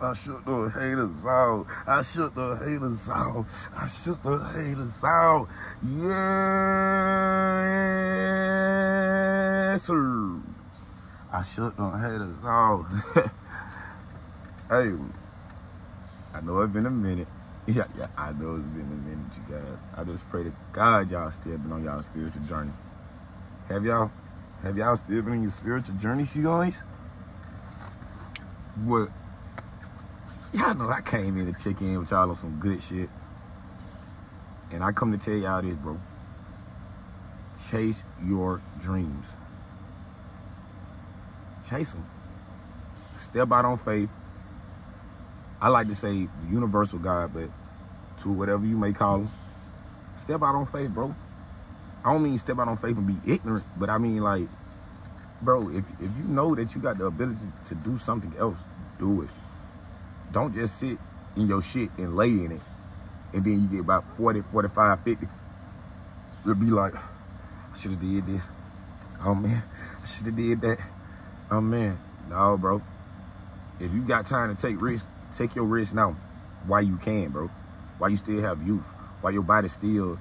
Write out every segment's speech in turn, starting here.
I shook the haters out. I shook the haters out. I shook the haters out. Yes, sir. I shook the haters out. hey, I know it's been a minute. Yeah, yeah, I know it's been a minute, you guys. I just pray to God y'all still been on y'all spiritual journey. Have y'all? Have y'all still been on your spiritual journey, you guys? What? Y'all know I came in to check in with y'all on some good shit. And I come to tell y'all this, bro. Chase your dreams. Chase them. Step out on faith. I like to say universal God, but to whatever you may call him, step out on faith, bro. I don't mean step out on faith and be ignorant, but I mean like, bro, if if you know that you got the ability to do something else, do it. Don't just sit in your shit and lay in it. And then you get about 40, 45, 50. You'll be like, I should have did this. Oh man, I should have did that. Oh man. No, bro. If you got time to take risks, take your risk now while you can, bro. While you still have youth. While your body still,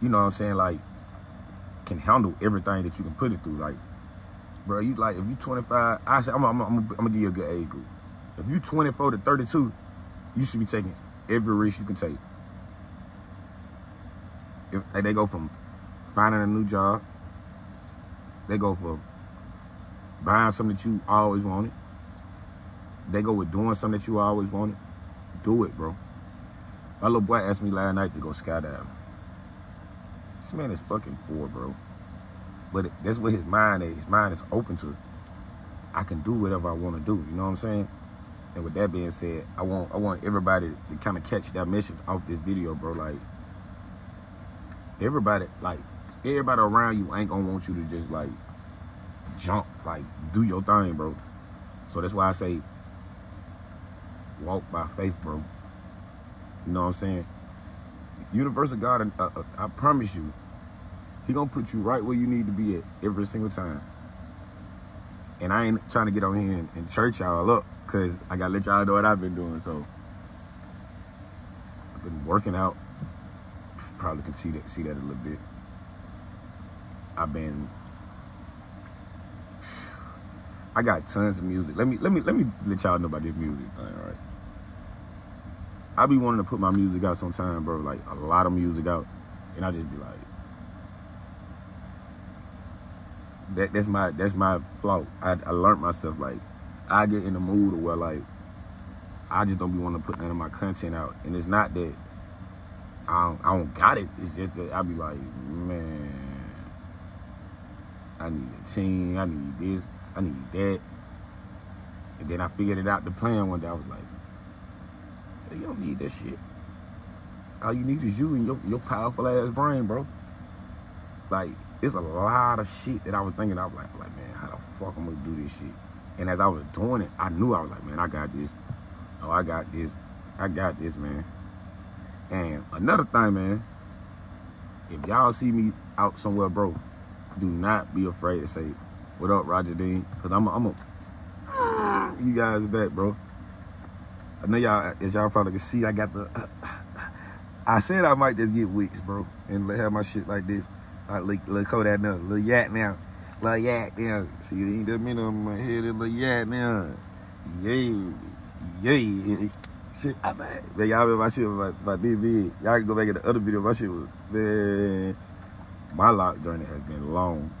you know what I'm saying, like, can handle everything that you can put it through. Like, bro, you like, if you 25, I say, I'm, I'm, I'm, I'm gonna give you a good age group. If you 24 to 32, you should be taking every risk you can take. If like, they go from finding a new job, they go for buying something that you always wanted. They go with doing something that you always wanted. Do it, bro. My little boy asked me last night to go skydiving. This man is fucking four, bro. But that's what his mind is. His mind is open to. I can do whatever I want to do. You know what I'm saying? And with that being said, I want I want everybody to kind of catch that message off this video, bro. Like everybody, like everybody around you ain't gonna want you to just like jump, like do your thing, bro. So that's why I say walk by faith, bro. You know what I'm saying? Universal God, uh, uh, I promise you, He gonna put you right where you need to be at every single time. And I ain't trying to get on here and, and church y'all up, cause I gotta let y'all know what I've been doing. So I've been working out. Probably can see that see that a little bit. I've been I got tons of music. Let me let me let me let y'all know about this music thing, right? I be wanting to put my music out sometime, bro. Like a lot of music out, and I just be like, that that's my that's my flaw. I I learned myself like I get in the mood where like I just don't be wanting to put none of my content out, and it's not that I don't, I don't got it. It's just that I be like, man, I need a team. I need this. I need that. And then I figured it out the plan one day. I was like, so you don't need that shit. All you need is you and your, your powerful ass brain, bro. Like, it's a lot of shit that I was thinking. I was like, like, man, how the fuck I'm gonna do this shit? And as I was doing it, I knew I was like, man, I got this. Oh, I got this. I got this, man. And another thing, man, if y'all see me out somewhere, bro, do not be afraid to say, what up, Roga Dean? Because I'm a, I'm a, you guys back, bro. I know y'all, as y'all probably can see, I got the, I said I might just get weeks, bro, and have my shit like this. Like little, little Kodak now, little yak now, little yak now. See, it ain't that many on my head, a little yak now. Yeah, yeah. Shit, I man, y'all remember my shit about, this. Y'all can go back in the other video. My shit was, man, my lock journey has been long.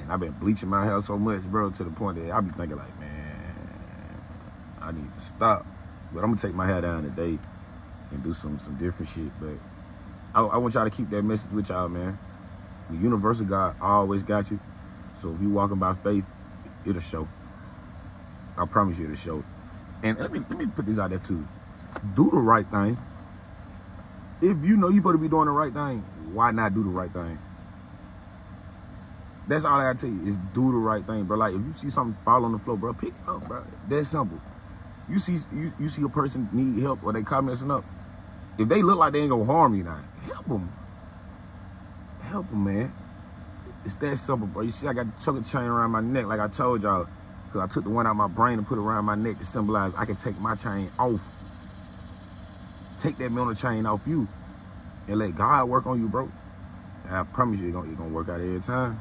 And I've been bleaching my hair so much, bro, to the point that I be thinking like, man, I need to stop. But I'm gonna take my hair down today and do some some different shit. But I, I want y'all to keep that message with y'all, man. The universal God always got you. So if you walking by faith, it'll show. I promise you it'll show. And let me let me put this out there too. Do the right thing. If you know you're supposed to be doing the right thing, why not do the right thing? That's all I gotta tell you is do the right thing, bro. Like if you see something fall on the floor, bro, pick it up, bro. That's simple. You see you, you see a person need help or they caught messing up. If they look like they ain't gonna harm you now, help them. Help them, man. It's that simple, bro. You see, I got a choker chain around my neck, like I told y'all. Because I took the one out of my brain and put it around my neck to symbolize I can take my chain off. Take that mental chain off you and let God work on you, bro. And I promise you, it's gonna, it's gonna work out every time.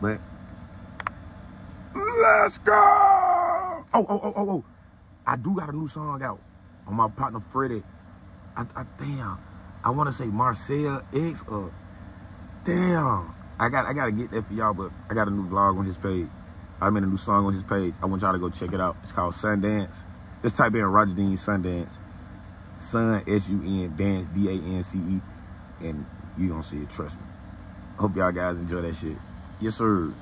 But let's go. Oh, oh, oh, oh, oh. I do got a new song out on my partner Freddie. I, I damn. I want to say Marcel X or damn. I got I gotta get that for y'all, but I got a new vlog on his page. I made a new song on his page. I want y'all to go check it out. It's called Sundance. Just type in Roga Dean Sundance. Sun S-U-N dance D-A-N-C-E. And you gonna see it, trust me. Hope y'all guys enjoy that shit. Yes, sir.